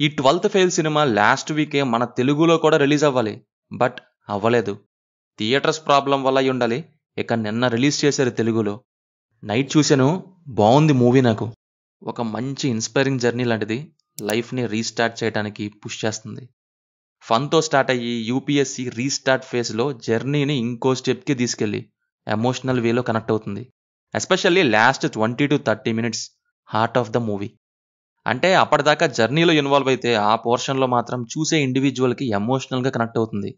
ఈ twelfth fail cinema last వీకే మన తెలుగులో కూడా రిలీజ్ అవ్వాలి. బట్ అవ్వలేదు. థియేటర్స్ ప్రాబ్లం వల్ల అయి ఉండాలి. ఇక నిన్న రిలీజ్ చేశారు తెలుగులో. నైట్ చూశాను. బాగుంది మూవీ నాకు. ఒక మంచి ఇన్స్పైరింగ్ జర్నీ లాంటిది. లైఫ్ని రీస్టార్ట్ చేయడానికి పుష్ చేస్తుంది. ఫన్తో స్టార్ట్ అయ్యి యూపీఎస్సి రీస్టార్ట్ ఫేజ్లో జర్నీని ఇంకో స్టెప్కి తీసుకెళ్ళి ఎమోషనల్ వేలో కనెక్ట్ అవుతుంది. Especially last twenty to thirty minutes. Heart of the movie. అంటే అప్పటిదాకా జర్నీలో ఇన్వాల్వ్ అయితే ఆ పోర్షన్లో మాత్రం చూసే ఇండివిజువల్కి ఎమోషనల్గా కనెక్ట్ అవుతుంది.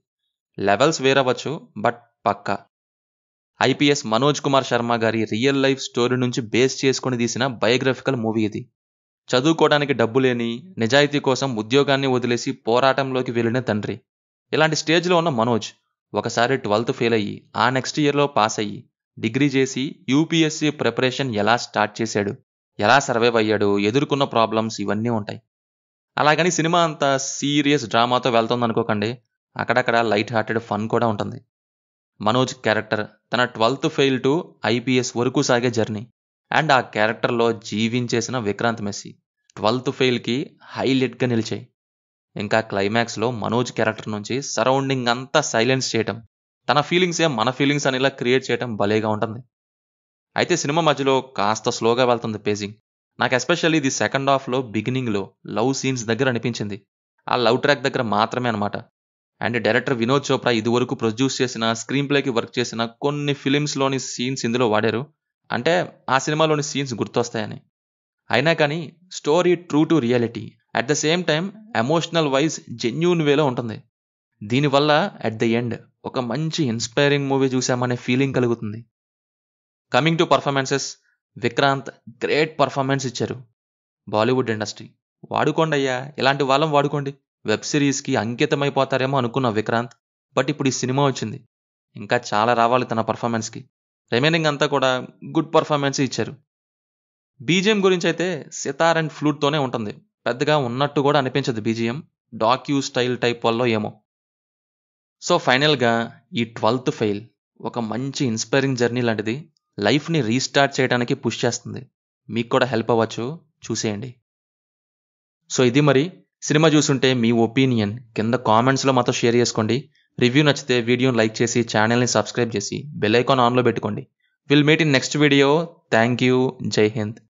లెవెల్స్ వేరవచ్చు బట్ పక్కా. ఐపీఎస్ మనోజ్ కుమార్ శర్మ గారి రియల్ లైఫ్ స్టోరీ నుంచి బేస్ చేసుకుని తీసిన బయోగ్రఫికల్ మూవీ ఇది. చదువుకోవడానికి డబ్బు లేని నిజాయితీ కోసం ఉద్యోగాన్ని వదిలేసి పోరాటంలోకి వెళ్ళిన తండ్రి. ఇలాంటి స్టేజ్లో ఉన్న మనోజ్ ఒకసారి ట్వెల్త్ ఫెయిల్ అయ్యి ఆ నెక్స్ట్ ఇయర్లో పాస్ అయ్యి డిగ్రీ చేసి యూపీఎస్సీ ప్రిపరేషన్ ఎలా స్టార్ట్ చేశాడు? ఎలా సర్వైవ్ అయ్యాడు ఎదుర్కొన్న ప్రాబ్లమ్స్ ఇవన్నీ ఉంటాయి. అలాగని సినిమా అంతా సీరియస్ డ్రామాతో వెళ్తుంది అనుకోకండి అక్కడక్కడ లైట్ హార్టెడ్ ఫన్ కూడా ఉంటుంది. మనోజ్ క్యారెక్టర్ తన ట్వెల్త్ ఫెయిల్ టు ఐపీఎస్ వరకు సాగే జర్నీ అండ్ ఆ క్యారెక్టర్లో జీవించేసిన విక్రాంత్ మెస్సీ ట్వెల్త్ ఫెయిల్కి హైలైట్గా నిలిచాయి. ఇంకా క్లైమాక్స్లో మనోజ్ క్యారెక్టర్ నుంచి సరౌండింగ్ అంతా సైలెన్స్ చేయటం తన ఫీలింగ్సే మన ఫీలింగ్స్ అనేలా క్రియేట్ చేయటం భలేగా ఉంటుంది. అయితే సినిమా మధ్యలో కాస్త స్లోగా వెళ్తుంది పేజింగ్ నాకు ఎస్పెషల్లీ ఇది సెకండ్ హాఫ్లో బిగినింగ్లో లవ్ సీన్స్ దగ్గర అనిపించింది. ఆ లవ్ ట్రాక్ దగ్గర మాత్రమే అనమాట అండ్ డైరెక్టర్ వినోద్ చోప్రా ఇదివరకు ప్రొడ్యూస్ చేసిన స్క్రీన్ ప్లేకి వర్క్ చేసిన కొన్ని ఫిలిమ్స్లోని సీన్స్ ఇందులో వాడారు. అంటే ఆ సినిమాలోని సీన్స్ గుర్తొస్తాయని. అయినా కానీ story true to reality. At the same time emotional wise genuine వేలో ఉంటుంది. దీనివల్ల అట్ ద ఎండ్ ఒక మంచి ఇన్స్పైరింగ్ మూవీ చూసామనే ఫీలింగ్ కలుగుతుంది. Coming to performances Vikrant great performance ఇచ్చారు. బాలీవుడ్ ఇండస్ట్రీ వాడుకోండి అయ్యా ఇలాంటి వాళ్ళం వాడుకోండి. వెబ్ సిరీస్కి అంకితమైపోతారేమో అనుకున్న విక్రాంత్ బట్ ఇప్పుడు ఈ సినిమా వచ్చింది. ఇంకా చాలా రావాలి తన పర్ఫార్మెన్స్కి రిమైనింగ్ అంతా కూడా గుడ్ పర్ఫార్మెన్స్ ఇచ్చారు. బీజిఎం గురించి అయితే సితార్ అండ్ ఫ్లూట్తోనే ఉంటుంది. పెద్దగా ఉన్నట్టు కూడా అనిపించదు బీజిఎం డాక్యూ స్టైల్ టైప్ వల్ల ఏమో. సో ఫైనల్గా ఈ ట్వెల్త్ ఫెయిల్ ఒక మంచి ఇన్స్పైరింగ్ జర్నీ లాంటిది. లైఫ్ని రీస్టార్ట్ చేయడానికి పుష్ చేస్తుంది. మీకు కూడా హెల్ప్ అవ్వచ్చు. చూసేయండి. సో ఇది మరి సినిమా చూసుంటే మీ ఒపీనియన్. కింద కామెంట్స్లో మాతో షేర్ చేసుకోండి. రివ్యూ నచ్చితే వీడియోని లైక్ చేసి ఛానల్ని సబ్స్క్రైబ్ చేసి బెల్ ఐకాన్ ఆన్లో పెట్టుకోండి. Will meet in next video. Thank you. జై హింద్.